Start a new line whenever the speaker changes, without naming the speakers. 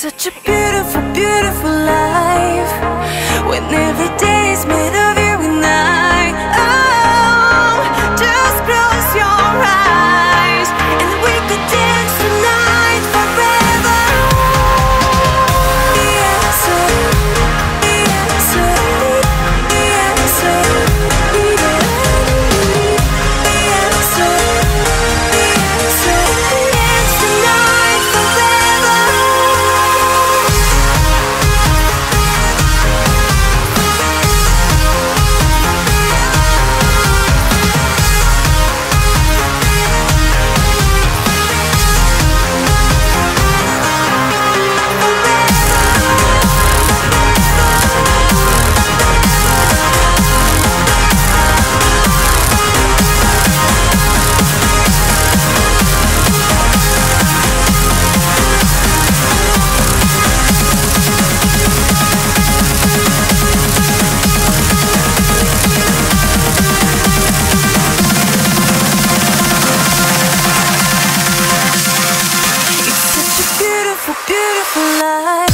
such a 来。